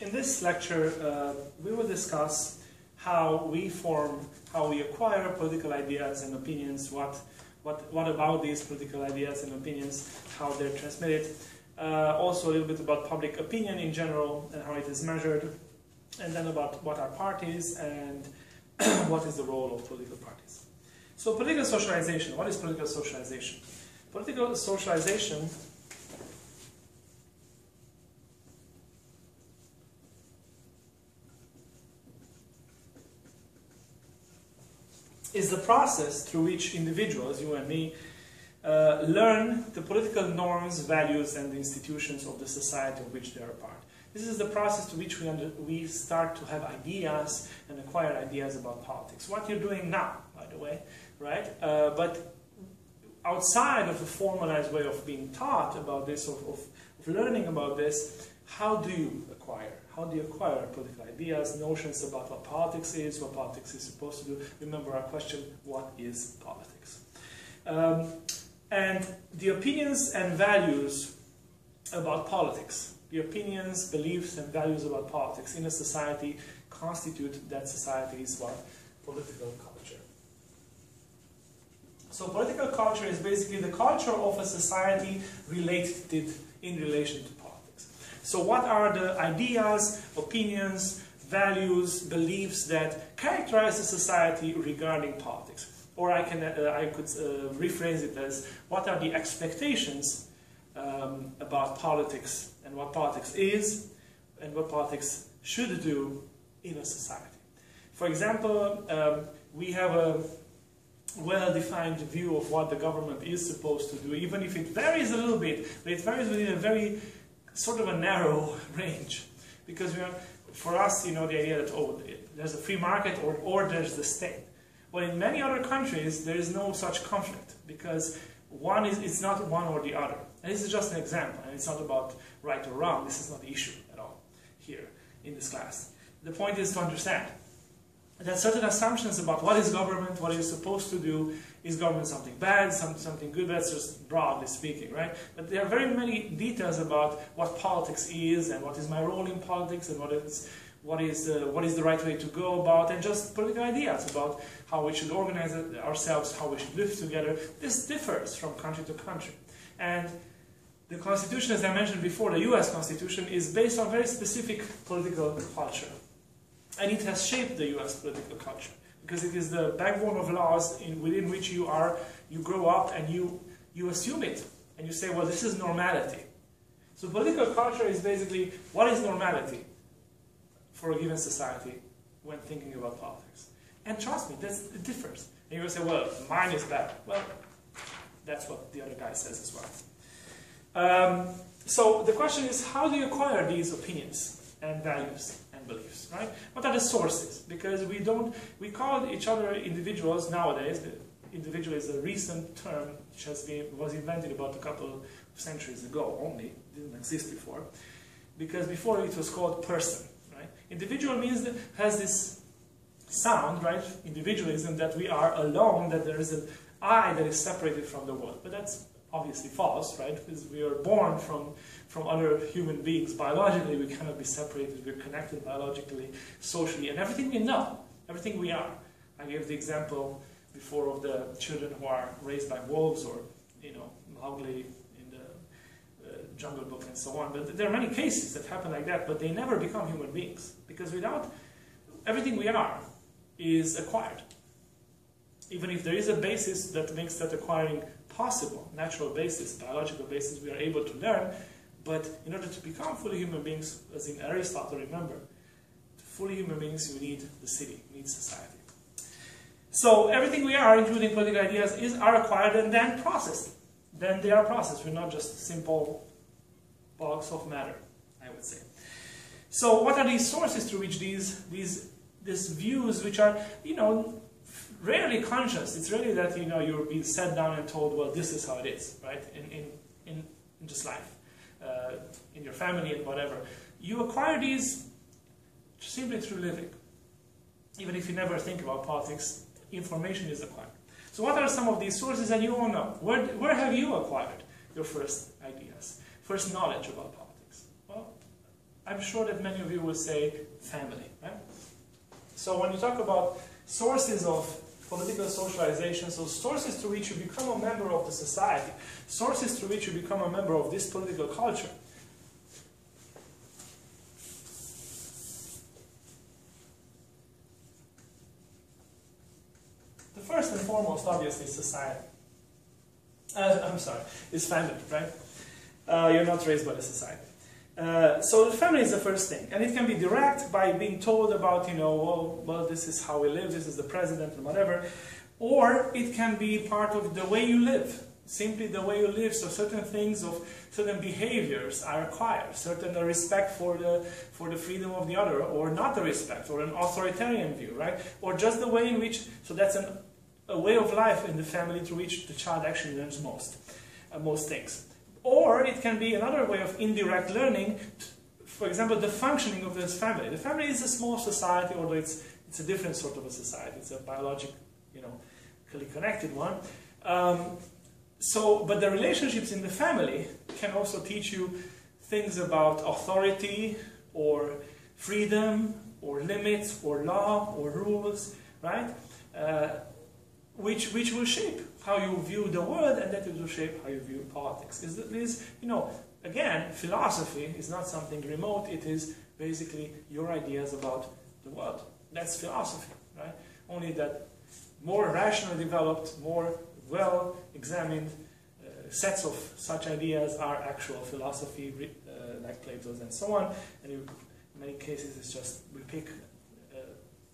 in this lecture, uh, we will discuss how we form, how we acquire political ideas and opinions, what, what, what about these political ideas and opinions, how they're transmitted. Uh, also a little bit about public opinion in general and how it is measured, and then about what are parties and what is the role of political parties. So political socialization, what is political socialization? Political socialization is the process through which individuals, you and me, uh, learn the political norms, values, and the institutions of the society of which they are a part. This is the process to which we, under, we start to have ideas and acquire ideas about politics. What you're doing now, by the way, right? Uh, but outside of a formalized way of being taught about this, of, of, of learning about this, how do you acquire? How do you acquire political ideas, notions about what politics is, what politics is supposed to do? Remember our question, what is politics? Um, and the opinions and values about politics, the opinions, beliefs, and values about politics in a society constitute that society's what? Political culture. So political culture is basically the culture of a society related in relation to. So what are the ideas, opinions, values, beliefs that characterize the society regarding politics? Or I, can, uh, I could uh, rephrase it as, what are the expectations um, about politics and what politics is and what politics should do in a society? For example, um, we have a well-defined view of what the government is supposed to do, even if it varies a little bit, but it varies within a very sort of a narrow range. Because are, for us, you know, the idea that, oh, there's a free market or, or there's the state. Well, in many other countries, there is no such conflict because one is, it's not one or the other. And this is just an example, and it's not about right or wrong. This is not the issue at all here in this class. The point is to understand that certain assumptions about what is government, what is supposed to do, is government something bad, some, something good, that's just broadly speaking, right? But there are very many details about what politics is and what is my role in politics and what is, what is, uh, what is the right way to go about and just political ideas about how we should organize ourselves, how we should live together. This differs from country to country. And the Constitution, as I mentioned before, the US Constitution, is based on very specific political culture and it has shaped the US political culture because it is the backbone of laws in, within which you are, you grow up and you, you assume it and you say, well, this is normality. So political culture is basically what is normality for a given society when thinking about politics. And trust me, that's, it differs. And you're say, well, mine is bad. Well, that's what the other guy says as well. Um, so the question is, how do you acquire these opinions and values? Beliefs, right? What are the sources? Because we don't, we call each other individuals nowadays. The Individual is a recent term which has been, was invented about a couple of centuries ago only, didn't exist before. Because before it was called person, right? Individual means that has this sound, right? Individualism, that we are alone, that there is an I that is separated from the world. But that's obviously false, right? Because we are born from from other human beings. Biologically, we cannot be separated. We're connected biologically, socially, and everything we know, everything we are. I gave the example before of the children who are raised by wolves or, you know, Mowgli in the uh, Jungle Book and so on. But there are many cases that happen like that, but they never become human beings. Because without everything we are is acquired. Even if there is a basis that makes that acquiring possible, natural basis, biological basis, we are able to learn, but in order to become fully human beings, as in Aristotle, remember, fully human beings, you need the city, you need society. So everything we are, including political ideas, is are acquired and then processed. Then they are processed. We're not just simple blocks of matter, I would say. So what are these sources through which these these these views, which are you know rarely conscious, it's really that you know you're being set down and told, well, this is how it is, right? In in in, in just life uh, in your family and whatever. You acquire these simply through living. Even if you never think about politics, information is acquired. So what are some of these sources that you all know? Where, where have you acquired your first ideas, first knowledge about politics? Well, I'm sure that many of you will say family. Right? So when you talk about sources of political socialization, so sources through which you become a member of the society, sources through which you become a member of this political culture, the first and foremost, obviously, is society. Uh, I'm sorry, is family, right? Uh, you're not raised by the society. Uh, so the family is the first thing, and it can be direct by being told about, you know, well, well, this is how we live, this is the president, and whatever, or it can be part of the way you live, simply the way you live. So certain things of certain behaviors are acquired, certain respect for the for the freedom of the other, or not the respect, or an authoritarian view, right? Or just the way in which. So that's an, a way of life in the family through which the child actually learns most, uh, most things. Or it can be another way of indirect learning, for example, the functioning of this family. The family is a small society, although it's, it's a different sort of a society. It's a biologic, you know, connected one. Um, so, but the relationships in the family can also teach you things about authority or freedom or limits or law or rules, right? Uh, which, which will shape how you view the world and that will shape how you view politics. Is, is, you know, again, philosophy is not something remote, it is basically your ideas about the world. That's philosophy, right? Only that more rationally developed, more well-examined uh, sets of such ideas are actual philosophy, uh, like Plato's and so on, and in many cases it's just we pick uh,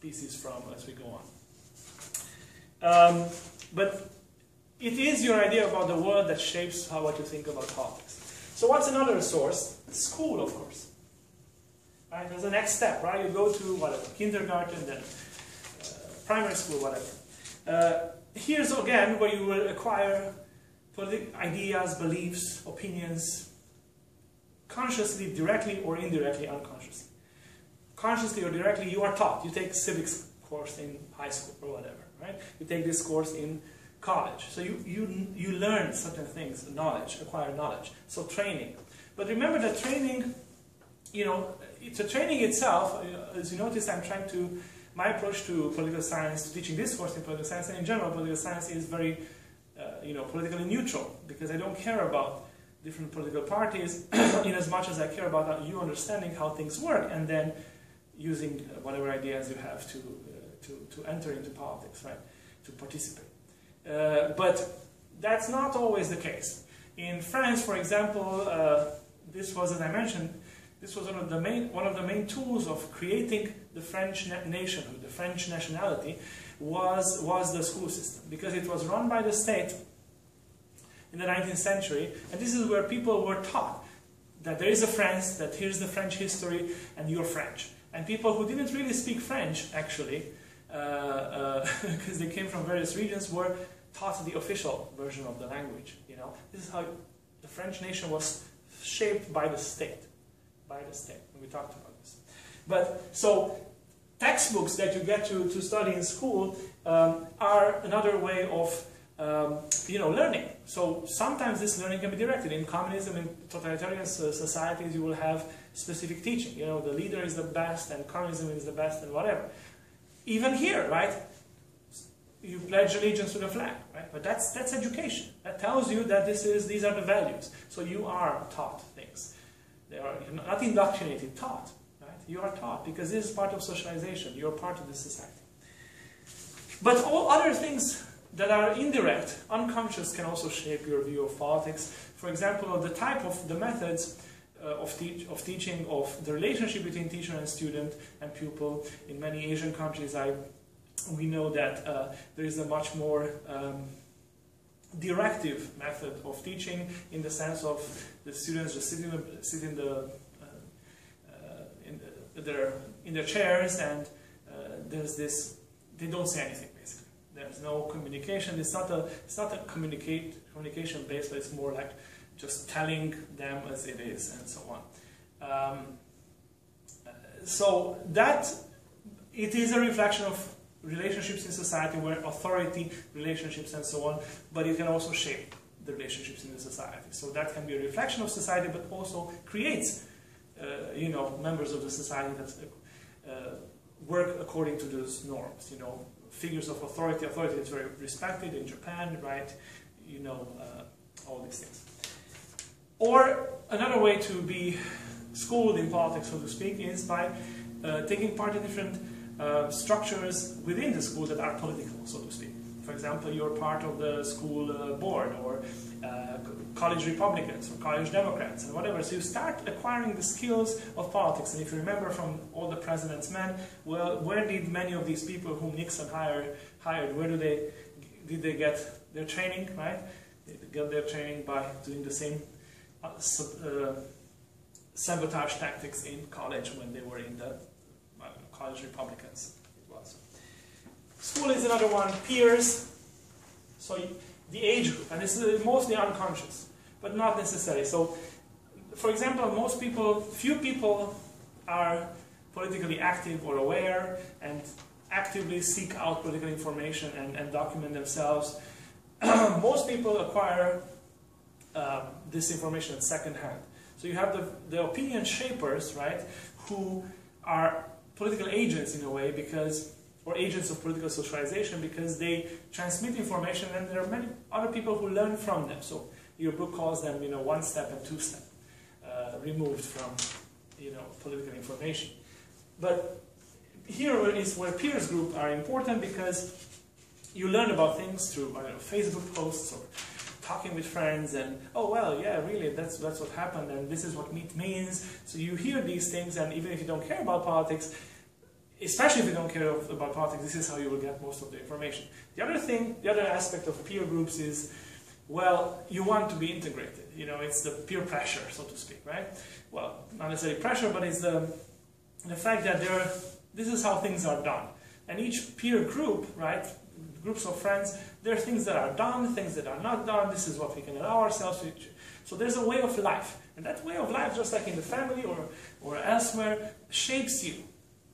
pieces from as we go on. Um, but it is your idea about the world that shapes how what you think about politics. So what's another source? School, of course. Right? There's the next step, right? You go to whatever, kindergarten, then uh, primary school, whatever. Uh, here's again where you will acquire ideas, beliefs, opinions, consciously, directly, or indirectly, unconsciously. Consciously or directly, you are taught. You take civics course in high school or whatever, right? You take this course in college. So you, you, you learn certain things, knowledge, acquire knowledge. So training. But remember that training, you know, the training itself, uh, as you notice, I'm trying to, my approach to political science, to teaching this course in political science, and in general, political science is very, uh, you know, politically neutral, because I don't care about different political parties in as much as I care about you understanding how things work, and then using whatever ideas you have to, uh, to, to enter into politics, right, to participate. Uh, but that's not always the case. In France, for example, uh, this was, as I mentioned, this was one of the main one of the main tools of creating the French na nationhood, the French nationality, was was the school system because it was run by the state in the 19th century, and this is where people were taught that there is a France, that here's the French history, and you're French. And people who didn't really speak French, actually, because uh, uh, they came from various regions, were taught the official version of the language. You know, this is how the French nation was shaped by the state, by the state. We talked about this. But so textbooks that you get to, to study in school um, are another way of um, you know, learning. So sometimes this learning can be directed. In communism, in totalitarian societies, you will have specific teaching. You know, the leader is the best, and communism is the best, and whatever. Even here, right? you pledge allegiance to the flag? But that's, that's education. That tells you that this is, these are the values. So you are taught things. They are not indoctrinated, taught. Right? You are taught because this is part of socialization. You're part of the society. But all other things that are indirect, unconscious, can also shape your view of politics. For example, the type of the methods uh, of, of teaching, of the relationship between teacher and student and pupil. In many Asian countries, I we know that uh, there is a much more um, directive method of teaching in the sense of the students just sitting in the, sit in, the, uh, uh, in, the, their, in their chairs and uh, there's this, they don't say anything basically. There's no communication. It's not a, it's not a communicate, communication based, but it's more like just telling them as it is and so on. Um, so that, it is a reflection of relationships in society where authority, relationships and so on, but it can also shape the relationships in the society. So that can be a reflection of society, but also creates uh, you know, members of the society that uh, work according to those norms. You know, figures of authority. Authority is very respected in Japan, right? You know, uh, all these things. Or another way to be schooled in politics, so to speak, is by uh, taking part in different uh, structures within the school that are political, so to speak. For example, you're part of the school uh, board or uh, college Republicans or college Democrats and whatever. So you start acquiring the skills of politics. And if you remember from all the president's men, well, where did many of these people whom Nixon hired, hired where do they, did they get their training, right? They got their training by doing the same uh, uh, sabotage tactics in college when they were in the college Republicans. It was. School is another one. Peers. So the age group, and this is mostly unconscious, but not necessary. So, for example, most people, few people are politically active or aware and actively seek out political information and, and document themselves. most people acquire um, this information secondhand. So you have the, the opinion shapers, right, who are political agents in a way because or agents of political socialization because they transmit information and there are many other people who learn from them. So your book calls them, you know, one step and two step uh, removed from, you know, political information. But here is where peers group are important because you learn about things through, know, Facebook posts or talking with friends and, oh, well, yeah, really, that's, that's what happened and this is what meat means. So you hear these things and even if you don't care about politics, especially if you don't care about politics, this is how you will get most of the information. The other thing, the other aspect of peer groups is, well, you want to be integrated. You know, it's the peer pressure, so to speak, right? Well, not necessarily pressure, but it's the, the fact that there, this is how things are done. And each peer group, right, groups of friends, there are things that are done, things that are not done, this is what we can allow ourselves to. So there's a way of life. And that way of life, just like in the family or, or elsewhere, shapes you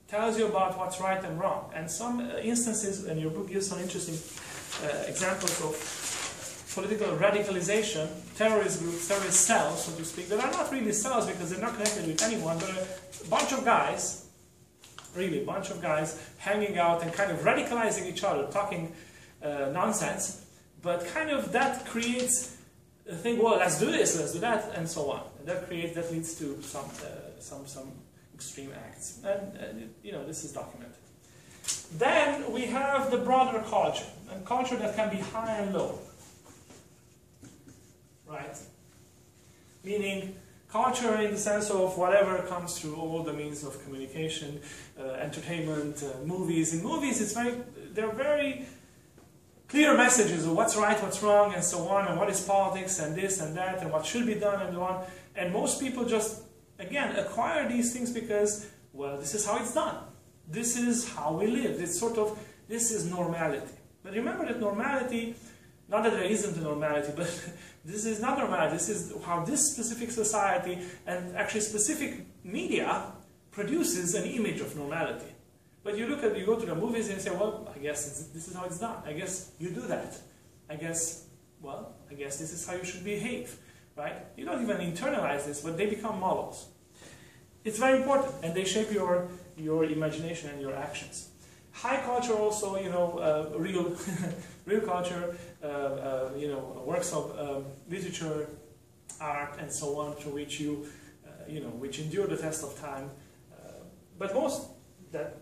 tells you about what's right and wrong. And some uh, instances, and your book gives some interesting uh, examples of political radicalization, terrorist groups, terrorist cells, so to speak, that are not really cells because they're not connected with anyone, but a bunch of guys, really a bunch of guys, hanging out and kind of radicalizing each other, talking uh, nonsense, but kind of that creates a thing, well, let's do this, let's do that, and so on. And that creates, that leads to some, uh, some, some extreme acts. And, you know, this is documented. Then we have the broader culture, and culture that can be high and low. Right? Meaning, culture in the sense of whatever comes through all the means of communication, uh, entertainment, uh, movies. In movies, it's very, there are very clear messages of what's right, what's wrong, and so on, and what is politics, and this and that, and what should be done, and so on. And most people just again, acquire these things because, well, this is how it's done. This is how we live. It's sort of, this is normality. But remember that normality, not that there isn't a normality, but this is not normality. This is how this specific society and actually specific media produces an image of normality. But you look at, you go to the movies and you say, well, I guess this is how it's done. I guess you do that. I guess, well, I guess this is how you should behave right? You don't even internalize this, but they become models. It's very important, and they shape your, your imagination and your actions. High culture also, you know, uh, real, real culture, uh, uh, you know, works of um, literature, art, and so on, to which you, uh, you know, which endure the test of time. But most that,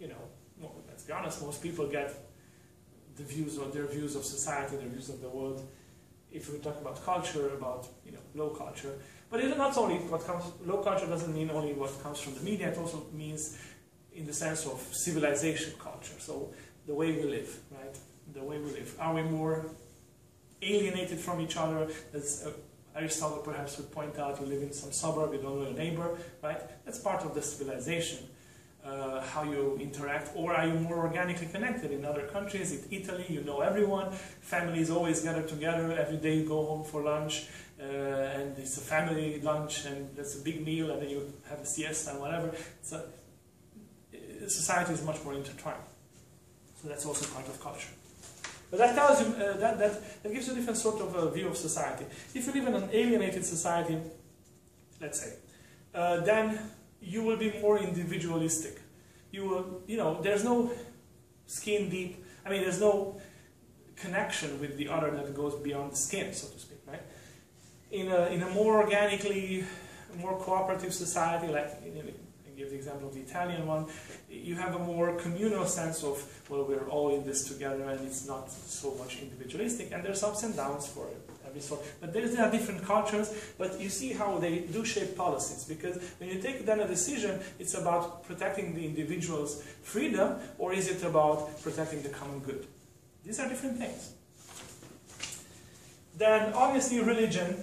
you know, well, let's be honest, most people get the views of their views of society, their views of the world, if we talk about culture, about you know low culture. But it's not only what comes. Low culture doesn't mean only what comes from the media. It also means in the sense of civilization culture. So the way we live, right? The way we live. Are we more alienated from each other? As uh, Aristotle perhaps would point out, you live in some suburb, you don't know your neighbor, right? That's part of the civilization uh, how you interact, or are you more organically connected in other countries? In Italy, you know everyone. Families always gather together. Every day you go home for lunch, uh, and it's a family lunch, and that's a big meal, and then you have a siesta and whatever. So uh, society is much more intertwined. So that's also part of culture. But that tells you, uh, that, that, that gives you a different sort of uh, view of society. If you live in an alienated society, let's say, uh, then you will be more individualistic. You will, you know, there's no skin deep, I mean, there's no connection with the other that goes beyond the skin, so to speak, right? In a, in a more organically, more cooperative society, like, give the example of the Italian one, you have a more communal sense of, well, we're all in this together and it's not so much individualistic, and there's ups and downs for every sort. But there are different cultures, but you see how they do shape policies, because when you take then a decision, it's about protecting the individual's freedom, or is it about protecting the common good? These are different things. Then obviously religion,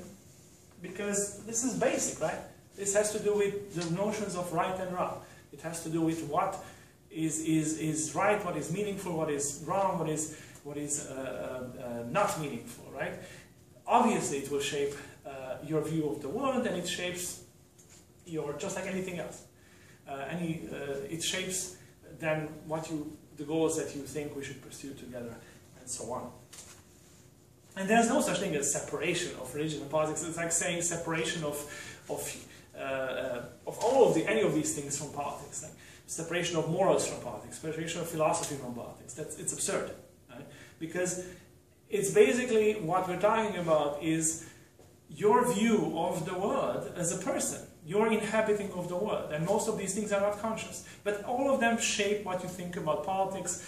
because this is basic, right? This has to do with the notions of right and wrong. It has to do with what is, is, is right, what is meaningful, what is wrong, what is, what is uh, uh, uh, not meaningful, right? Obviously it will shape uh, your view of the world and it shapes your, just like anything else. Uh, any, uh, it shapes then what you, the goals that you think we should pursue together and so on. And there's no such thing as separation of religion and politics. It's like saying separation of, of, of all of the, any of these things from politics. Like separation of morals from politics, separation of philosophy from politics. That's, it's absurd. Right? Because it's basically what we're talking about is your view of the world as a person. You're inhabiting of the world. And most of these things are not conscious. But all of them shape what you think about politics,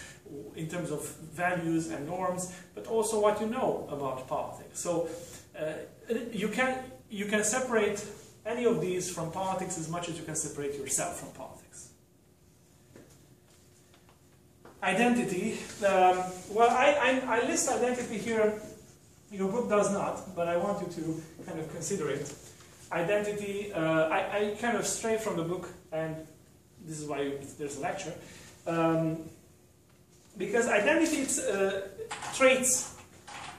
in terms of values and norms, but also what you know about politics. So uh, you can you can separate any of these from politics as much as you can separate yourself from politics. Identity. Um, well, I, I, I list identity here. Your book does not, but I want you to kind of consider it. Identity. Uh, I, I kind of stray from the book, and this is why there's a lecture. Um, because identity uh, traits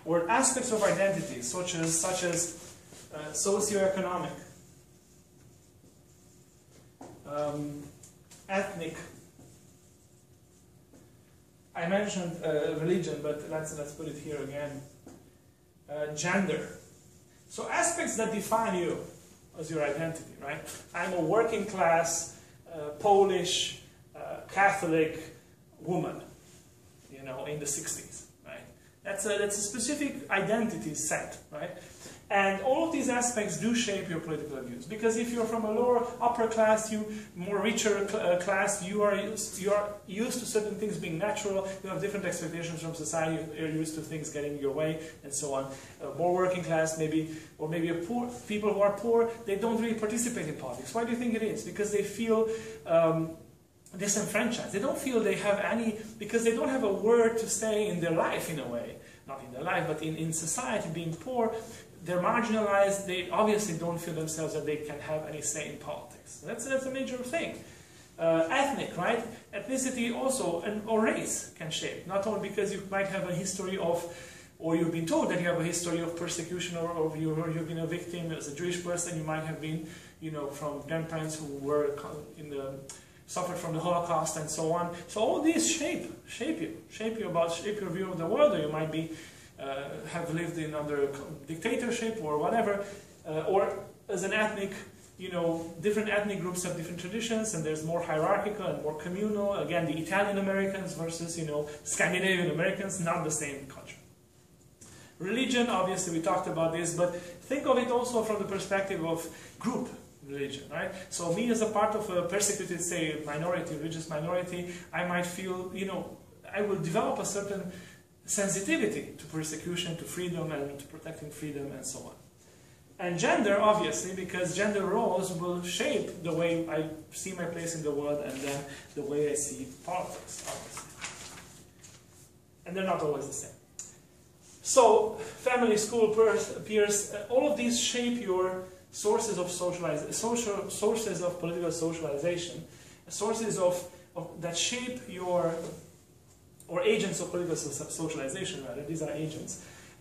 or aspects of identity, such as, such as uh, socioeconomic, um, ethnic, I mentioned uh, religion, but let's, let's put it here again, uh, gender. So aspects that define you as your identity, right? I'm a working class, uh, Polish, uh, Catholic woman you know, in the 60s, right? That's a, that's a specific identity set, right? And all of these aspects do shape your political views. Because if you're from a lower upper class, you more richer cl uh, class, you are used, you are used to certain things being natural. You have different expectations from society. You're used to things getting your way, and so on. Uh, more working class, maybe, or maybe a poor people who are poor, they don't really participate in politics. Why do you think it is? Because they feel um, disenfranchised. They don't feel they have any, because they don't have a word to say in their life in a way. Not in their life, but in, in society, being poor, they're marginalized. They obviously don't feel themselves that they can have any say in politics. That's, that's a major thing. Uh, ethnic, right? Ethnicity also, and, or race can shape. Not only because you might have a history of, or you've been told that you have a history of persecution, or, or, you, you've been a victim as a Jewish person, you might have been, you know, from grandparents who were in the suffered from the Holocaust and so on. So all these shape, shape you, shape you about, shape your view of the world, or you might be, have lived in under dictatorship or whatever, uh, or as an ethnic, you know, different ethnic groups have different traditions, and there's more hierarchical and more communal. Again, the Italian Americans versus, you know, Scandinavian Americans, not the same culture. Religion, obviously, we talked about this, but think of it also from the perspective of group religion, right? So me as a part of a persecuted, say, minority, religious minority, I might feel, you know, I will develop a certain sensitivity to persecution, to freedom, and to protecting freedom, and so on. And gender, obviously, because gender roles will shape the way I see my place in the world and then the way I see politics, obviously. And they're not always the same. So, family, school, peers, uh, all of these shape your sources of socialization, social, sources of political socialization, sources of, of, that shape your, or agents of political socialization rather, these are agents,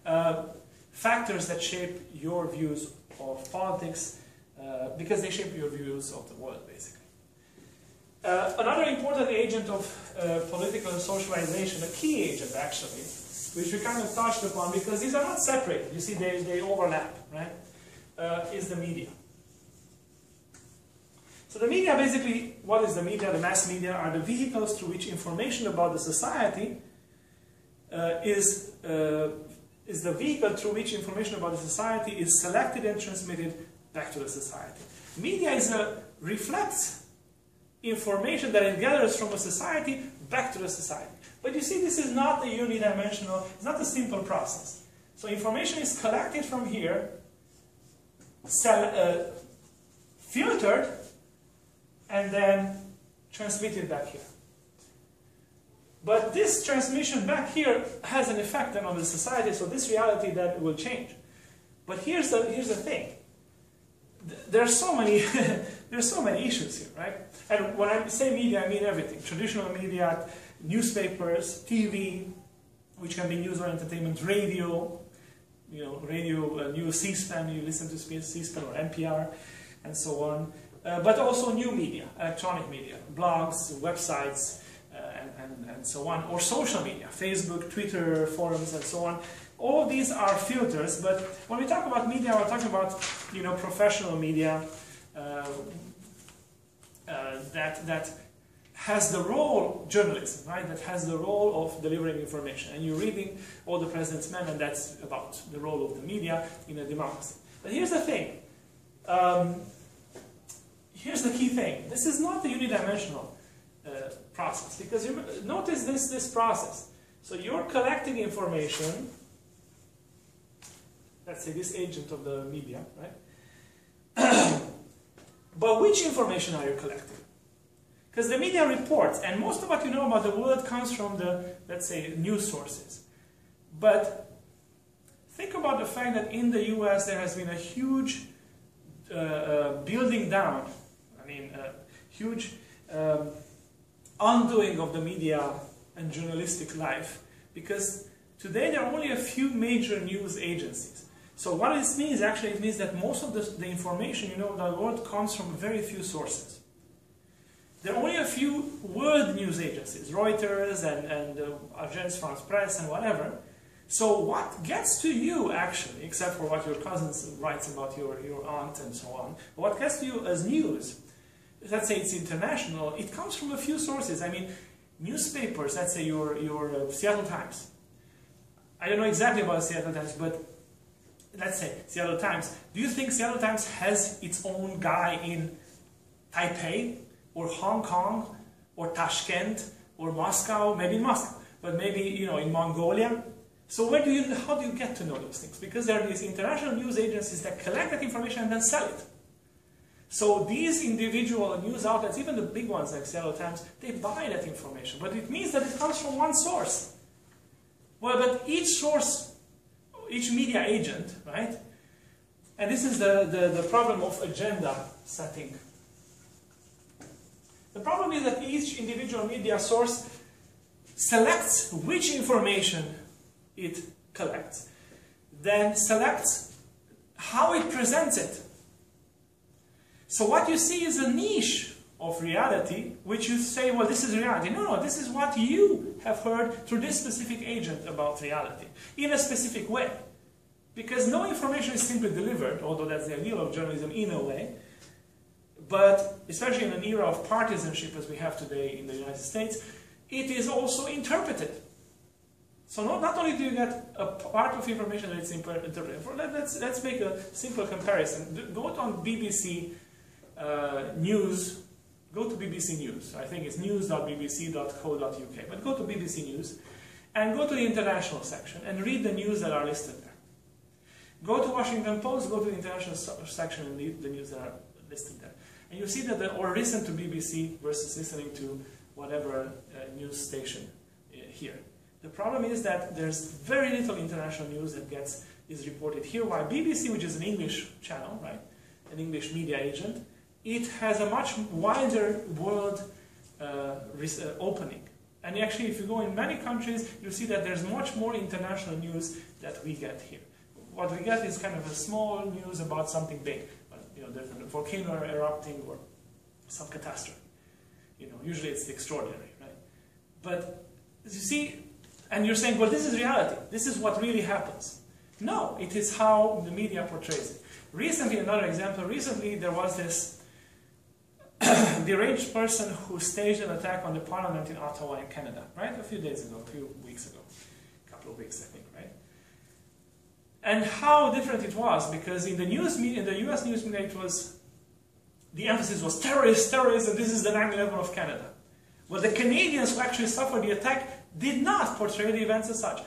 uh, factors that shape your views of politics uh, because they shape your views of the world basically. Uh, another important agent of uh, political socialization, a key agent actually, which we kind of touched upon because these are not separate, you see they, they overlap, right? uh, is the media. So the media basically, what is the media? The mass media are the vehicles through which information about the society uh, is, uh, is the vehicle through which information about the society is selected and transmitted back to the society. Media is a reflects information that it gathers from a society back to the society. But you see, this is not a unidimensional, it's not a simple process. So information is collected from here, uh, filtered, and then transmitted back here. But this transmission back here has an effect on the society, so this reality that will change. But here's the, here's the thing. There are so many there are so many issues here, right? And when I say media, I mean everything. Traditional media, newspapers, TV, which can be news or entertainment, radio, you know, radio, uh, news, C-SPAN, you listen to C-SPAN or NPR, and so on. Uh, but also new media, electronic media, blogs, websites, uh, and, and, and so on, or social media, Facebook, Twitter, forums, and so on. All these are filters, but when we talk about media, we're talking about, you know, professional media, uh, that, that has the role, journalism, right, that has the role of delivering information. And you're reading All the President's Men, and that's about the role of the media in a democracy. But here's the thing. Um, here's the key thing. This is not a unidimensional uh, process, because you, notice this, this process. So you're collecting information, let's say this agent of the media, right? but which information are you collecting? Because the media reports, and most of what you know about the world comes from the, let's say, news sources. But think about the fact that in the US there has been a huge uh, uh, building down, mean, a huge um, undoing of the media and journalistic life, because today there are only a few major news agencies. So what this means, actually, it means that most of the, the information you know the world comes from very few sources. There are only a few world news agencies, Reuters and, and uh, Agence France Presse and whatever. So what gets to you actually, except for what your cousins writes about your, your aunt and so on, what gets to you as news, let's say it's international, it comes from a few sources. I mean, newspapers, let's say your, your uh, Seattle Times. I don't know exactly about Seattle Times, but let's say Seattle Times. Do you think Seattle Times has its own guy in Taipei? or Hong Kong or Tashkent or Moscow, maybe in Moscow, but maybe you know in Mongolia. So where do you, how do you get to know those things? Because there are these international news agencies that collect that information and then sell it. So these individual news outlets, even the big ones like Seattle Times, they buy that information. But it means that it comes from one source. Well, but each source, each media agent, right? And this is the, the, the problem of agenda setting. The problem is that each individual media source selects which information it collects, then selects how it presents it. So what you see is a niche of reality, which you say, well, this is reality. No, no, this is what you have heard through this specific agent about reality, in a specific way. Because no information is simply delivered, although that's the ideal of journalism in a way, but especially in an era of partisanship as we have today in the United States, it is also interpreted. So not, not only do you get a part of information that is interpreted, let's, let's make a simple comparison. Go on BBC uh, News, go to BBC News. I think it's news.bbc.co.uk, but go to BBC News and go to the international section and read the news that are listed there. Go to Washington Post, go to the international section and read the news that are listed there. And you see that, the, or listen to BBC versus listening to whatever uh, news station uh, here. The problem is that there's very little international news that gets is reported here. While BBC, which is an English channel, right, an English media agent, it has a much wider world uh, uh, opening. And actually, if you go in many countries, you see that there's much more international news that we get here. What we get is kind of a small news about something big you know, there's a volcano erupting or some catastrophe. You know, usually it's extraordinary, right? But you see, and you're saying, well, this is reality. This is what really happens. No, it is how the media portrays it. Recently, another example, recently there was this deranged person who staged an attack on the parliament in Ottawa in Canada, right? A few days ago, a few weeks ago, a couple of weeks, I think, right? And how different it was, because in the news media, in the US news media, it was, the emphasis was terrorists, terrorists, and this is the 9-11 of Canada. Well, the Canadians who actually suffered the attack did not portray the events as such.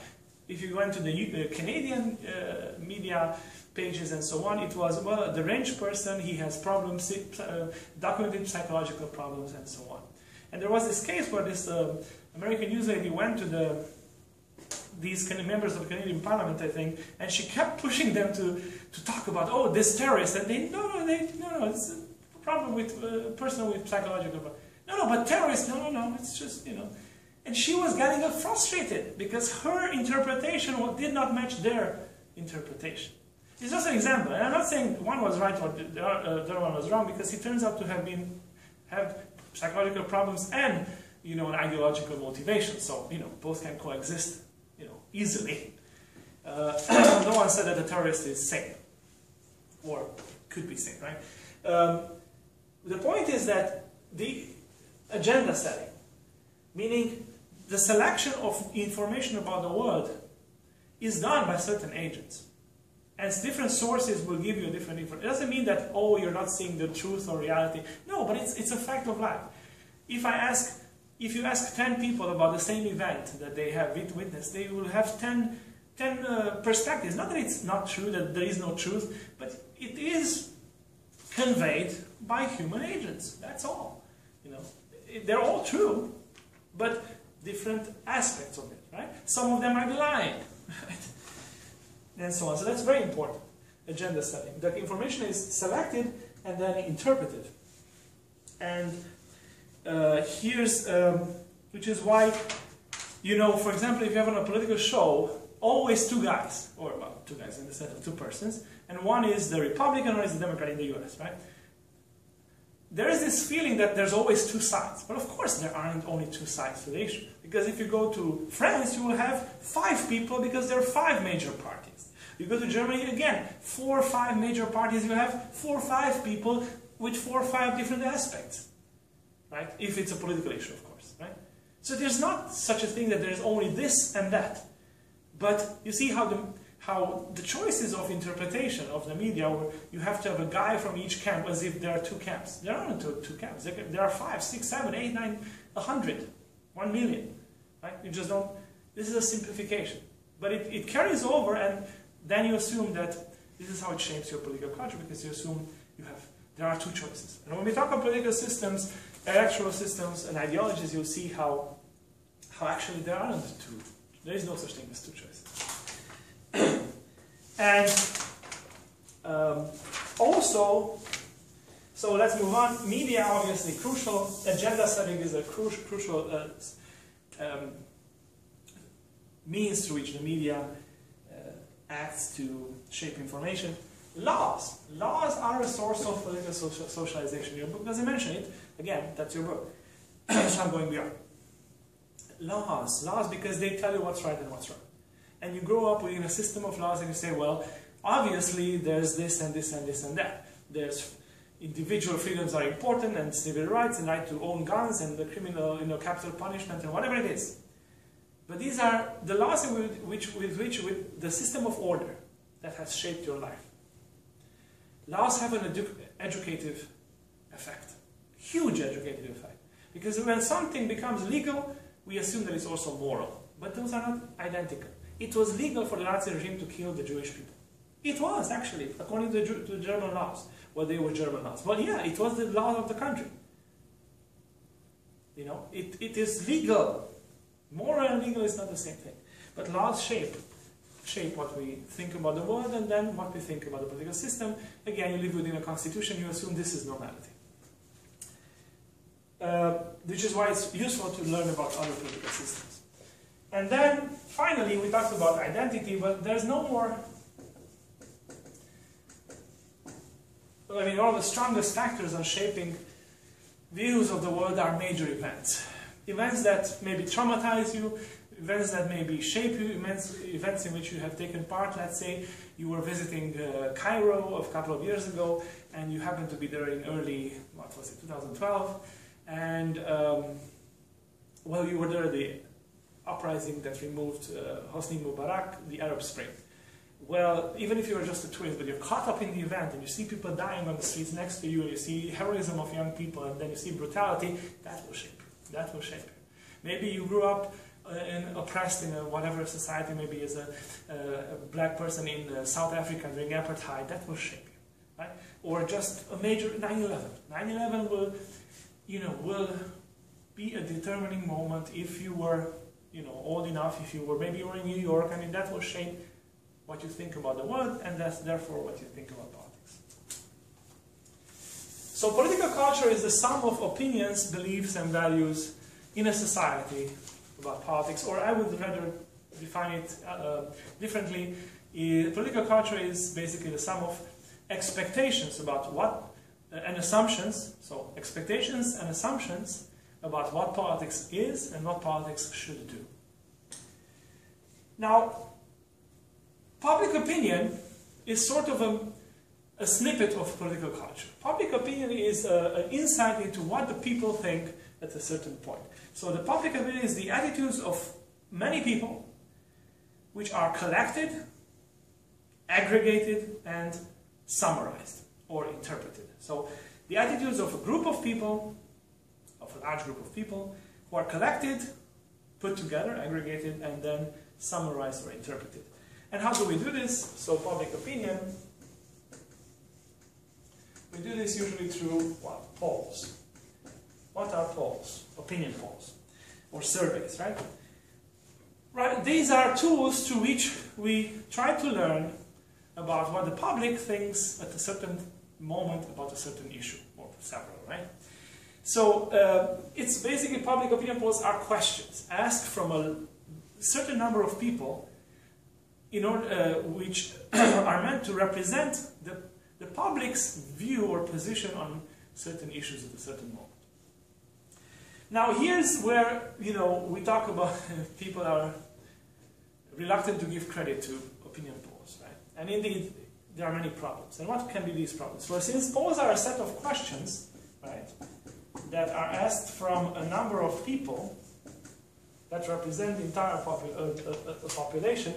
If you went to the uh, Canadian uh, media pages and so on, it was, well, the range person, he has problems, uh, documented psychological problems and so on. And there was this case where this uh, American news lady went to the these members of the Canadian Parliament, I think, and she kept pushing them to, to talk about, oh, this terrorist, and they, no, no, they, no, no, it's a problem with a uh, person with psychological problems. No, no, but terrorists, no, no, no, it's just, you know. And she was getting frustrated because her interpretation did not match their interpretation. It's just an example, and I'm not saying one was right or the other one was wrong because he turns out to have been have psychological problems and you know an ideological motivation. So you know both can coexist you know easily. Uh, no one said that the terrorist is sane or could be sane, right? Um, the point is that the agenda setting, meaning the selection of information about the world, is done by certain agents. And different sources will give you different information. It doesn't mean that, oh, you're not seeing the truth or reality. No, but it's, it's a fact of life. If I ask, if you ask 10 people about the same event that they have witnessed, they will have 10, 10 uh, perspectives. Not that it's not true, that there is no truth, but it is conveyed by human agents. That's all. You know, they're all true, but different aspects of it, right? Some of them be lying, right? And so on. So that's very important, agenda setting. That information is selected and then interpreted. And uh, here's, um, which is why, you know, for example, if you have on a political show, always two guys, or well, two guys in the sense of two persons, and one is the Republican one is the Democrat in the US, right? There is this feeling that there's always two sides. But of course there aren't only two sides to the issue. Because if you go to France, you will have five people because there are five major parties. You go to Germany again, four or five major parties, you have four or five people with four or five different aspects. Right? If it's a political issue, of course. Right? So there's not such a thing that there's only this and that. But you see how the, how the choices of interpretation of the media, where you have to have a guy from each camp as if there are two camps. There aren't two, two camps. There are five, six, seven, eight, nine, a hundred, one million. Right? You just don't, this is a simplification. But it, it carries over and then you assume that this is how it shapes your political culture because you assume you have there are two choices. And when we talk about political systems, electoral systems, and ideologies, you'll see how how actually there aren't two. There is no such thing as two choices. and um, also, so let's move on. Media obviously crucial. Agenda setting is a cru crucial uh, um, means through which the media acts to shape information. Laws. Laws are a source of political social socialization. Your book doesn't mention it. Again, that's your book. so I'm going beyond. Laws. Laws because they tell you what's right and what's wrong. And you grow up in a system of laws and you say, well, obviously there's this and this and this and that. There's individual freedoms are important and civil rights and right to own guns and the criminal, you know, capital punishment and whatever it is. But these are the laws with which, with which with the system of order that has shaped your life. Laws have an edu educative effect, huge educative effect. Because when something becomes legal, we assume that it's also moral. But those are not identical. It was legal for the Nazi regime to kill the Jewish people. It was, actually, according to, the, to German laws. Well, they were German laws. But yeah, it was the law of the country. You know, it, it is legal Moral and legal is not the same thing. But laws shape shape what we think about the world and then what we think about the political system. Again, you live within a constitution, you assume this is normality. Uh, which is why it's useful to learn about other political systems. And then, finally, we talked about identity, but there's no more... I mean, all the strongest factors on shaping views of the world are major events events that maybe traumatize you, events that maybe shape you, events, events in which you have taken part. Let's say you were visiting uh, Cairo a couple of years ago and you happened to be there in early, what was it, 2012, and um, well, you were there the uprising that removed uh, Hosni Mubarak, the Arab Spring. Well, even if you're just a tourist, but you're caught up in the event and you see people dying on the streets next to you, and you see heroism of young people, and then you see brutality, that will shape you. That will shape you. Maybe you grew up uh, in, oppressed in a whatever society, maybe as a, uh, a black person in uh, South Africa during apartheid, that will shape you. Right? Or just a major 9-11. 9-11 will, you know, will be a determining moment if you were, you know, old enough, if you were, maybe you were in New York, I mean, that will shape what you think about the world, and that's therefore what you think about. So political culture is the sum of opinions, beliefs, and values in a society about politics, or I would rather define it uh, differently. Uh, political culture is basically the sum of expectations about what, uh, and assumptions, so expectations and assumptions about what politics is and what politics should do. Now, public opinion is sort of a, a snippet of political culture. Public opinion is uh, an insight into what the people think at a certain point. So the public opinion is the attitudes of many people which are collected, aggregated, and summarized or interpreted. So the attitudes of a group of people, of a large group of people, who are collected, put together, aggregated, and then summarized or interpreted. And how do we do this? So public opinion, we do this usually through what? Polls. What are polls? Opinion polls. Or surveys, right? Right, these are tools to which we try to learn about what the public thinks at a certain moment about a certain issue, or several, right? So uh, it's basically public opinion polls are questions asked from a certain number of people in order, uh, which are meant to represent the, the public's view or position on certain issues at a certain moment. Now here's where, you know, we talk about people are reluctant to give credit to opinion polls, right? And indeed, there are many problems. And what can be these problems? Well, since polls are a set of questions, right, that are asked from a number of people that represent the entire uh, uh, uh, population,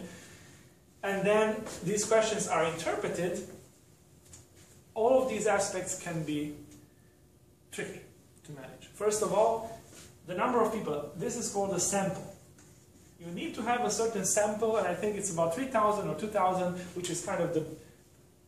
and then these questions are interpreted, all of these aspects can be tricky to manage. First of all, the number of people, this is called a sample. You need to have a certain sample, and I think it's about 3,000 or 2,000, which is kind of the,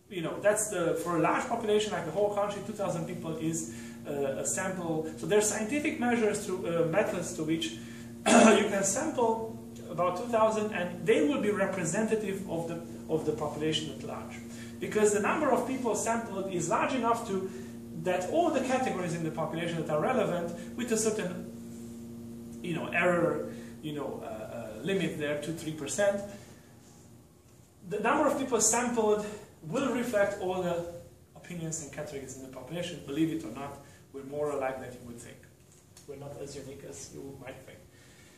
you know, that's the, for a large population like the whole country, 2,000 people is uh, a sample. So there's scientific measures to, uh, methods to which you can sample about 2,000 and they will be representative of the, of the population at large. Because the number of people sampled is large enough to that all the categories in the population that are relevant with a certain you know, error, you know, uh, uh, limit there to 3%. The number of people sampled will reflect all the opinions and categories in the population. Believe it or not, we're more alike than you would think. We're not as unique as you might think.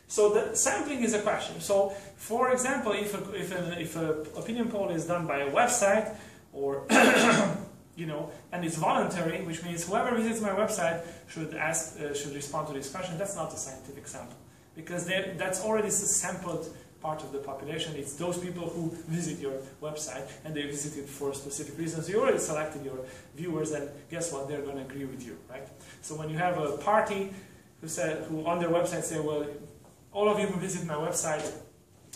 So the sampling is a question. So, for example, if a, if an if a opinion poll is done by a website or you know, and it's voluntary, which means whoever visits my website should ask, uh, should respond to this question. That's not a scientific sample because that's already a sampled part of the population. It's those people who visit your website and they visit it for specific reasons. You already selected your viewers, and guess what? They're going to agree with you, right? So when you have a party who said, who on their website say, well, all of you who visit my website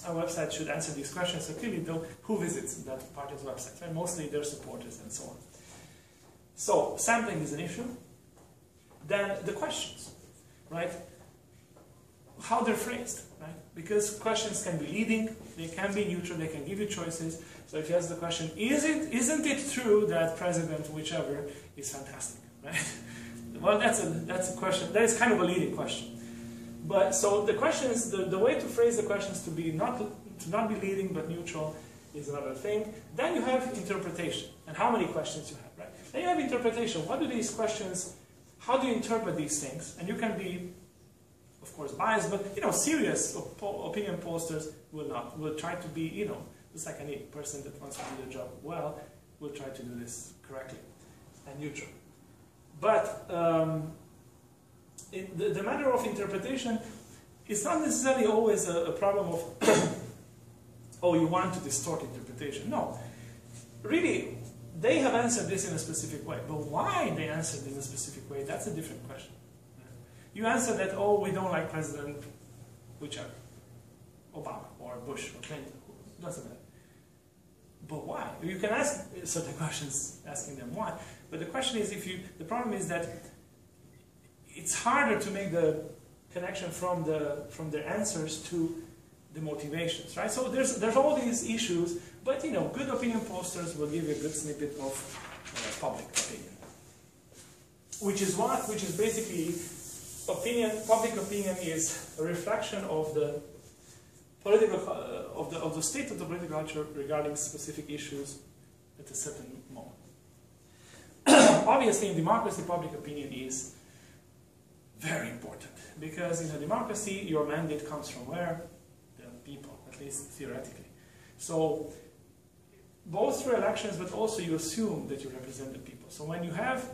our website should answer these questions. So clearly, though, who visits that party's website? Right? Mostly their supporters and so on. So sampling is an issue. Then the questions, right? How they're phrased, right? Because questions can be leading, they can be neutral, they can give you choices. So if you ask the question, is it, isn't it true that President whichever is fantastic, right? well, that's a, that's a question, that is kind of a leading question. But so the questions, the, the way to phrase the questions to be not, to not be leading but neutral is another thing. Then you have interpretation and how many questions you have. Right? Then you have interpretation. What do these questions, how do you interpret these things? And you can be of course, biased, but you know, serious op opinion pollsters will not. Will try to be, you know, just like any person that wants to do their job well, will try to do this correctly and neutral. But um, the, the, matter of interpretation is not necessarily always a, a problem of, oh, you want to distort interpretation. No. Really, they have answered this in a specific way. But why they answered in a specific way, that's a different question. You answer that, oh, we don't like President whichever, Obama or Bush or Clinton, doesn't matter. But why? You can ask certain questions asking them why. But the question is if you, the problem is that it's harder to make the connection from the from their answers to the motivations, right? So there's there's all these issues, but you know, good opinion pollsters will give you a good snippet of uh, public opinion, which is what, which is basically opinion. Public opinion is a reflection of the political uh, of the of the state of the political culture regarding specific issues at a certain moment. Obviously, in democracy, public opinion is very important because in a democracy, your mandate comes from where? The people, at least theoretically. So, both through elections, but also you assume that you represent the people. So when you have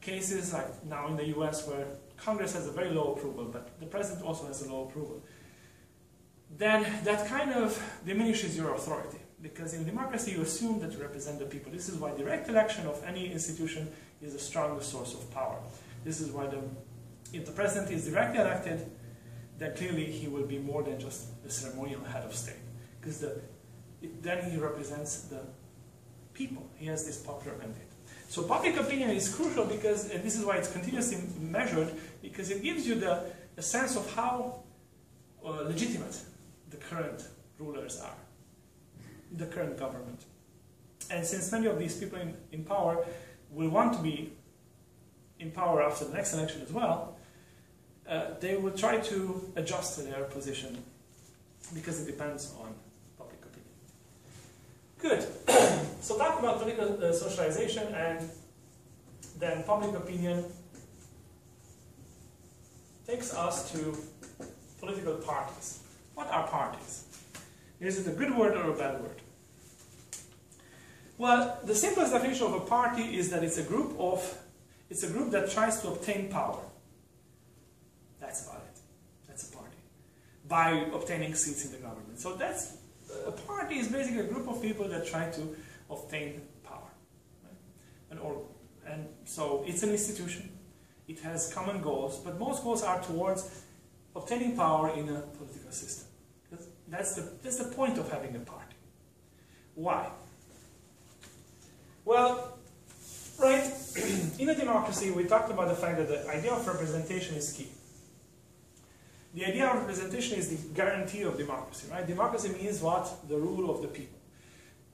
cases like now in the US where Congress has a very low approval, but the president also has a low approval, then that kind of diminishes your authority. Because in democracy, you assume that you represent the people. This is why direct election of any institution is the strongest source of power. This is why the if the president is directly elected, then clearly he will be more than just the ceremonial head of state. Because the, then he represents the people. He has this popular mandate. So public opinion is crucial because, and this is why it's continuously measured, because it gives you the, the sense of how uh, legitimate the current rulers are, the current government. And since many of these people in, in power will want to be in power after the next election as well, uh, they will try to adjust to their position because it depends on public opinion. Good. so talk about political uh, socialization and then public opinion takes us to political parties. What are parties? Is it a good word or a bad word? Well, the simplest definition of a party is that it's a group of, it's a group that tries to obtain power. That's about it. That's a party. By obtaining seats in the government. So that's a party is basically a group of people that try to obtain power. Right? And, so it's an institution. It has common goals, but most goals are towards obtaining power in a political system. That's the, that's the point of having a party. Why? Well, right, in a democracy, we talked about the fact that the idea of representation is key. The idea of representation is the guarantee of democracy, right? Democracy means what? The rule of the people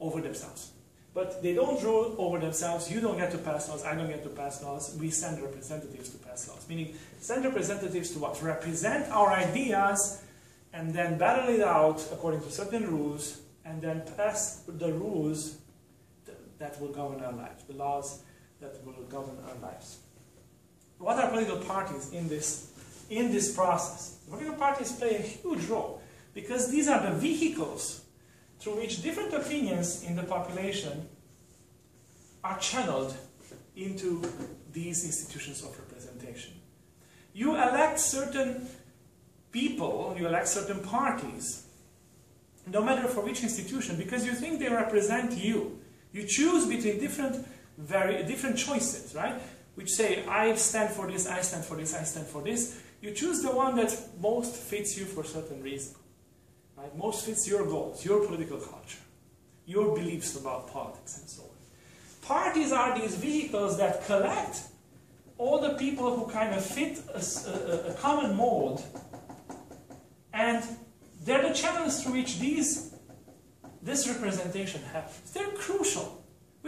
over themselves. But they don't rule over themselves. You don't get to pass laws. I don't get to pass laws. We send representatives to pass laws. Meaning, send representatives to what? Represent our ideas and then battle it out according to certain rules and then pass the rules that will govern our lives, the laws that will govern our lives. What are political parties in this in this process. Political parties play a huge role because these are the vehicles through which different opinions in the population are channeled into these institutions of representation. You elect certain people, you elect certain parties, no matter for which institution, because you think they represent you. You choose between different, very different choices, right? Which say, I stand for this, I stand for this, I stand for this. You choose the one that most fits you for certain reason. Right? Most fits your goals, your political culture, your beliefs about politics and so on. Parties are these vehicles that collect all the people who kind of fit a, a, a common mold and they're the channels through which these, this representation happens. They're crucial.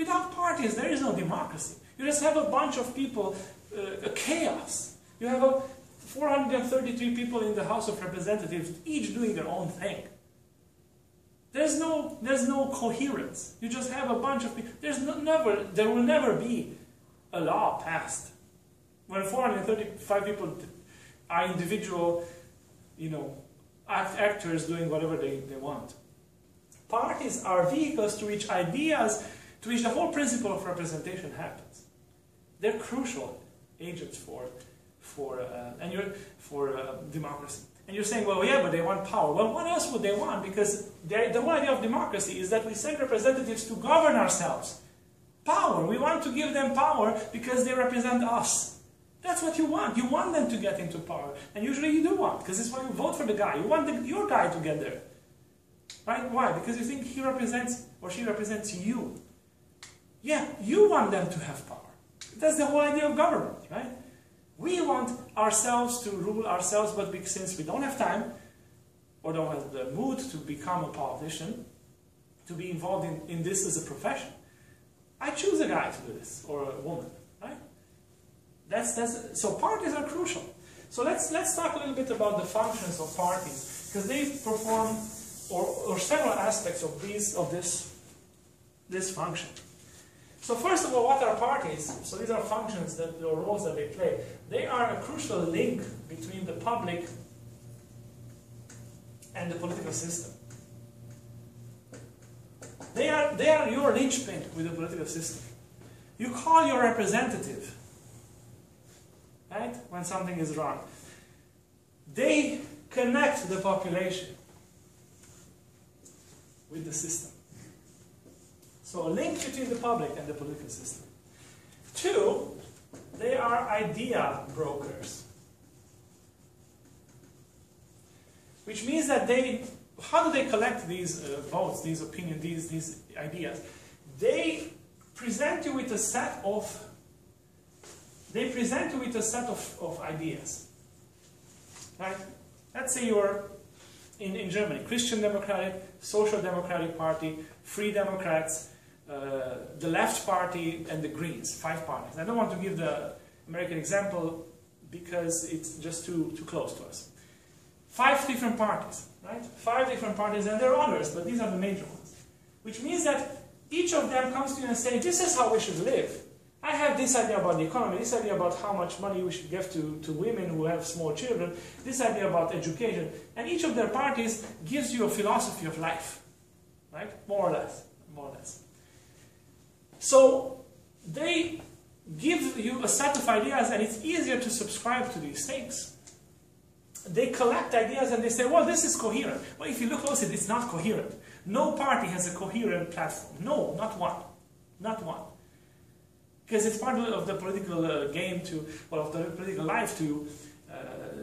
Without parties, there is no democracy. You just have a bunch of people, uh, a chaos. You have a 433 people in the House of Representatives, each doing their own thing. There's no, there's no coherence. You just have a bunch of people. There's no, never, there will never be a law passed when 435 people are individual, you know, act actors doing whatever they, they want. Parties are vehicles to which ideas, to which the whole principle of representation happens. They're crucial agents for, for, uh, and you're, for uh, democracy. And you're saying, well, yeah, but they want power. Well, what else would they want? Because the whole idea of democracy is that we send representatives to govern ourselves. Power. We want to give them power because they represent us. That's what you want. You want them to get into power. And usually you do want, because it's why you vote for the guy. You want the, your guy to get there. Right? Why? Because you think he represents or she represents you. Yeah, you want them to have power. That's the whole idea of government, right? We want ourselves to rule ourselves, but since we don't have time or don't have the mood to become a politician, to be involved in, in this as a profession, I choose a guy to do this, or a woman, right? That's, that's, so parties are crucial. So let's, let's talk a little bit about the functions of parties, because they perform, or, or several aspects of, these, of this, this function. So first of all, what are parties? So these are functions that, or roles that they play. They are a crucial link between the public and the political system. They are, they are your linchpin with the political system. You call your representative, right, when something is wrong. They connect the population with the system. So a link between the public and the political system. Two, they are idea brokers. Which means that they, how do they collect these uh, votes, these opinions, these, these ideas? They present you with a set of, they present you with a set of, of ideas. Right? Let's say you're in, in Germany, Christian Democratic, Social Democratic Party, Free Democrats, uh, the left party and the Greens, five parties. I don't want to give the American example because it's just too, too close to us. Five different parties, right? Five different parties, and there are others, but these are the major ones. Which means that each of them comes to you and says, this is how we should live. I have this idea about the economy, this idea about how much money we should give to, to women who have small children, this idea about education. And each of their parties gives you a philosophy of life, right? More or less, more or less. So they give you a set of ideas and it's easier to subscribe to these things. They collect ideas and they say, well, this is coherent. Well, if you look closely, it's not coherent. No party has a coherent platform. No, not one. Not one. Because it's part of the political uh, game to, well, of the political life to uh,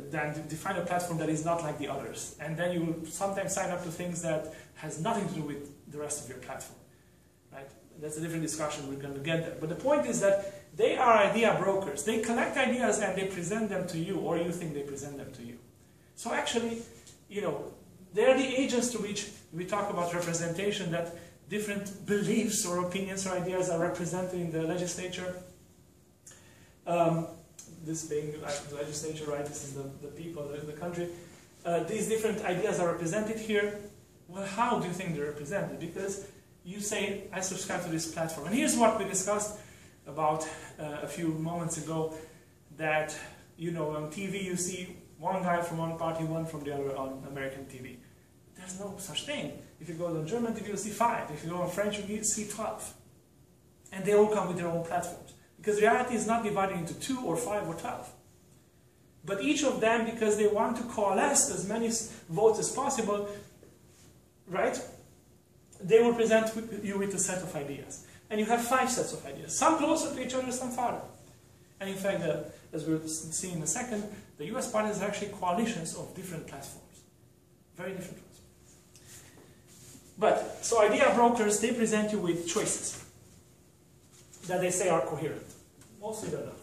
then define a platform that is not like the others. And then you will sometimes sign up to things that has nothing to do with the rest of your platform that's a different discussion, we're going to get there. But the point is that they are idea brokers. They collect ideas and they present them to you, or you think they present them to you. So actually, you know, they're the agents to which we talk about representation, that different beliefs or opinions or ideas are represented in the legislature. Um, this being the legislature, right, this is the, the people, the, the country. Uh, these different ideas are represented here. Well, how do you think they're represented? Because you say, I subscribe to this platform. And here's what we discussed about uh, a few moments ago, that, you know, on TV you see one guy from one party, one from the other on American TV. There's no such thing. If you go on German TV, you see five. If you go on French, you see 12. And they all come with their own platforms. Because reality is not divided into two or five or 12. But each of them, because they want to coalesce as many votes as possible, right? They will present you with a set of ideas. And you have five sets of ideas, some closer to each other, some farther. And in fact, uh, as we'll see in a second, the US parties are actually coalitions of different platforms. Very different ones. But, so idea brokers, they present you with choices that they say are coherent. Mostly they're not.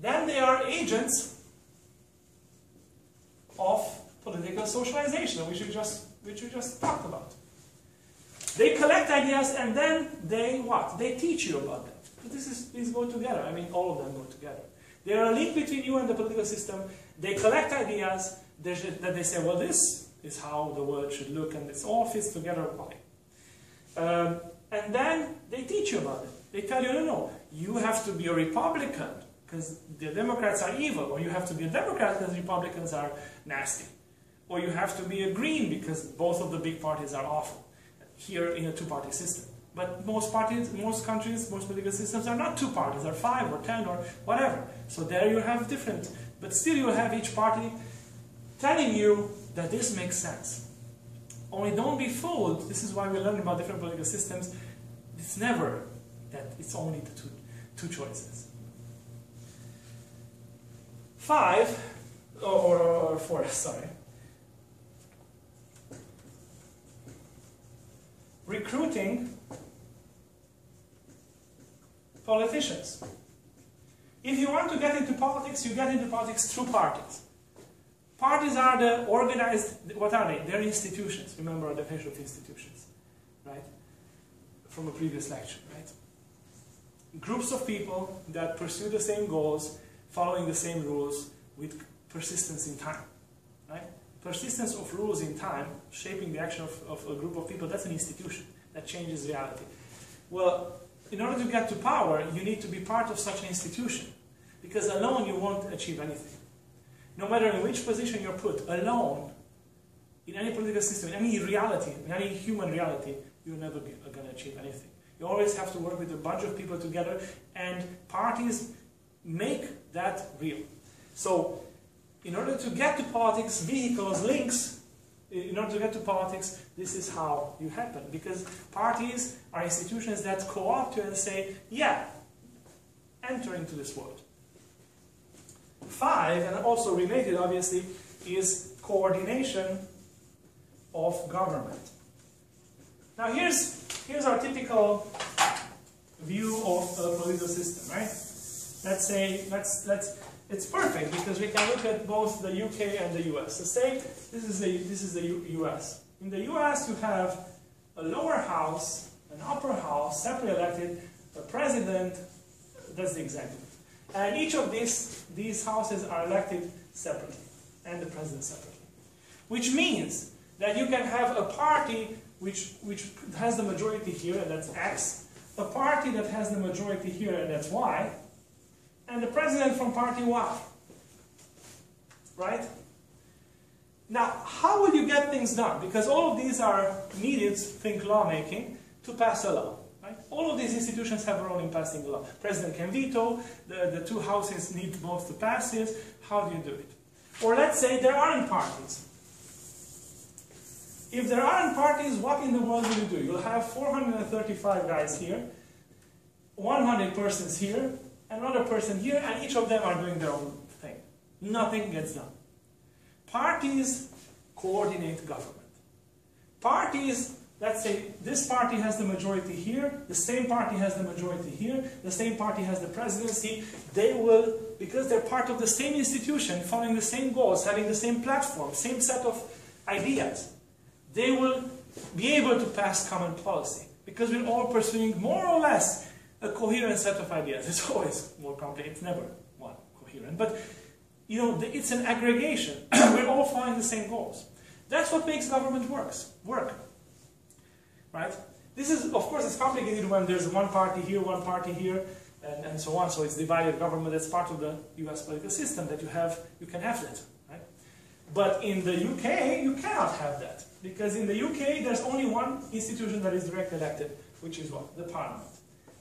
Then they are agents of political socialization, which we just, which we just talked about. Ideas and then they what? They teach you about them. But this is, these go together. I mean, all of them go together. They are a link between you and the political system. They collect ideas that they say, well, this is how the world should look, and it all fits together Why? Um, and then they teach you about it. They tell you, no, no, you have to be a Republican because the Democrats are evil, or you have to be a Democrat because Republicans are nasty, or you have to be a Green because both of the big parties are awful. Here in a two-party system, but most parties, most countries, most political systems are not two parties, are five or ten or whatever. So there you have different, but still you have each party telling you that this makes sense. Only don't be fooled. This is why we learn about different political systems. It's never that it's only the two, two choices. Five, or, or, or four, sorry. Recruiting politicians. If you want to get into politics, you get into politics through parties. Parties are the organized, what are they? They're institutions. Remember our definition of institutions, right? From a previous lecture, right? Groups of people that pursue the same goals, following the same rules with persistence in time? Persistence of rules in time, shaping the action of, of a group of people, that's an institution that changes reality. Well, in order to get to power, you need to be part of such an institution. Because alone you won't achieve anything. No matter in which position you're put, alone, in any political system, in any reality, in any human reality, you're never going to achieve anything. You always have to work with a bunch of people together, and parties make that real. So, in order to get to politics, vehicles, links, in order to get to politics, this is how you happen. Because parties are institutions that co-opt you and say, yeah, enter into this world. Five, and also related obviously, is coordination of government. Now here's, here's our typical view of a political system, right? Let's say, let's, let's, it's perfect because we can look at both the UK and the US. So say this is the, this is the U US. In the US you have a lower house, an upper house, separately elected, a president, that's the executive. And each of these, these houses are elected separately, and the president separately. Which means that you can have a party which, which has the majority here, and that's X, a party that has the majority here, and that's Y, and the president from party Y. Right? Now, how will you get things done? Because all of these are needed, think lawmaking, to pass a law. Right? All of these institutions have a role in passing a law. President can veto, the, the two houses need both to pass it. How do you do it? Or let's say there aren't parties. If there aren't parties, what in the world will you do? You'll have 435 guys here, 100 persons here, another person here, and each of them are doing their own thing. Nothing gets done. Parties coordinate government. Parties, let's say this party has the majority here, the same party has the majority here, the same party has the presidency, they will, because they're part of the same institution, following the same goals, having the same platform, same set of ideas, they will be able to pass common policy. Because we're all pursuing more or less a coherent set of ideas. It's always more complicated, it's never one coherent. But you know, it's an aggregation. We're all following the same goals. That's what makes government works work. Right? This is, of course, it's complicated when there's one party here, one party here, and, and so on. So it's divided government. That's part of the U.S. political system that you have. You can have that. Right? But in the UK, you cannot have that because in the UK, there's only one institution that is directly elected, which is what the Parliament.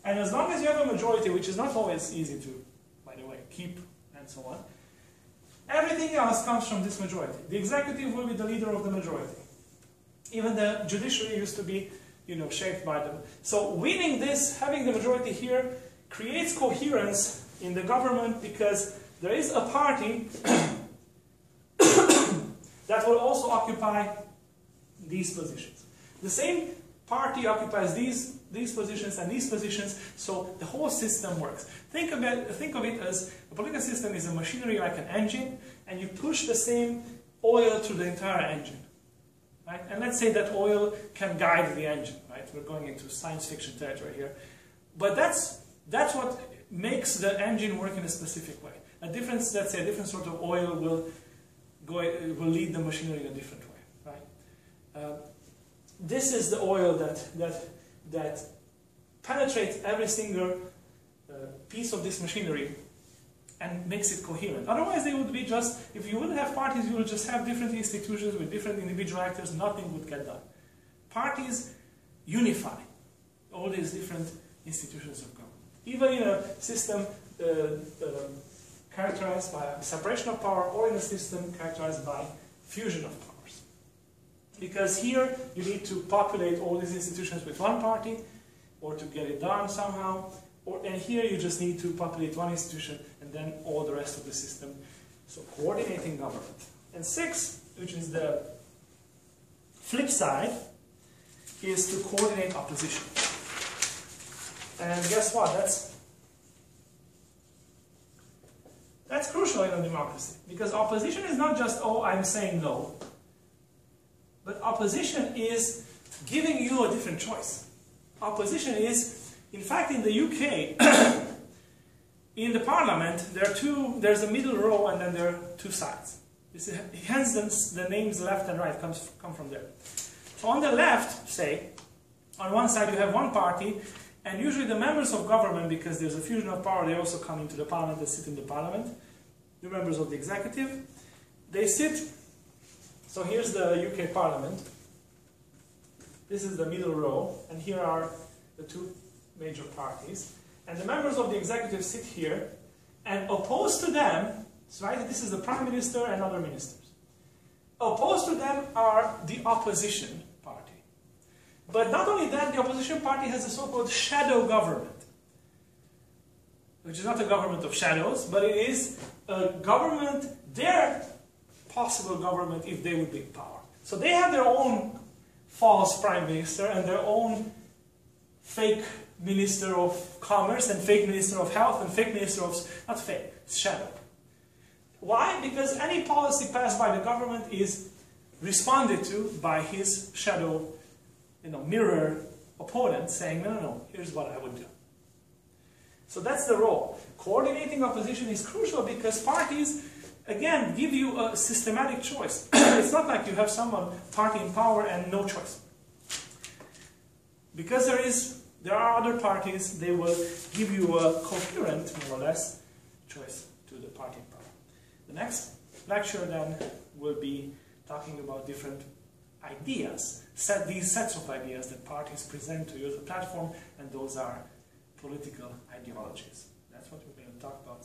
And as long as you have a majority, which is not always easy to, by the way, keep and so on, Everything else comes from this majority. The executive will be the leader of the majority. Even the judiciary used to be, you know, shaped by them. So winning this, having the majority here, creates coherence in the government because there is a party that will also occupy these positions. The same party occupies these, these positions and these positions, so the whole system works. Think, about, think of it as a political system is a machinery like an engine, and you push the same oil through the entire engine. Right? And let's say that oil can guide the engine. Right? We're going into science fiction territory here. But that's, that's what makes the engine work in a specific way. A different, let's say a different sort of oil will, go, will lead the machinery in a different way. Right? Uh, this is the oil that, that, that penetrates every single uh, piece of this machinery and makes it coherent. Otherwise, they would be just, if you wouldn't have parties, you would just have different institutions with different individual actors, nothing would get done. Parties unify all these different institutions of government. Even in a system uh, uh, characterized by separation of power or in a system characterized by fusion of powers. Because here you need to populate all these institutions with one party or to get it done somehow. Or, and here you just need to populate one institution and then all the rest of the system. So coordinating government. And six, which is the flip side, is to coordinate opposition. And guess what? That's that's crucial in a democracy because opposition is not just oh I'm saying no, but opposition is giving you a different choice. Opposition is, in fact, in the UK, in the parliament there are two. There's a middle row and then there are two sides. Hence the, the names left and right comes come from there. So on the left, say, on one side you have one party and usually the members of government, because there's a fusion of power, they also come into the parliament, they sit in the parliament. The members of the executive, they sit, so here's the UK parliament. This is the middle row, and here are the two major parties. And the members of the executive sit here, and opposed to them, right, this is the prime minister and other ministers. Opposed to them are the opposition, party. but not only that, the opposition party has a so-called shadow government, which is not a government of shadows, but it is a government, their possible government if they would be in power. So they have their own false prime minister and their own fake minister of commerce and fake minister of health and fake minister of, not fake, shadow. Why? Because any policy passed by the government is responded to by his shadow you know, mirror opponent saying, no, no, no, here's what I would do. So that's the role. Coordinating opposition is crucial because parties, again, give you a systematic choice. it's not like you have someone party in power and no choice. Because there is, there are other parties, they will give you a coherent, more or less, choice to the party in power. The next lecture then will be talking about different ideas, set these sets of ideas that parties present to you as a platform, and those are political ideologies. That's what we're going to talk about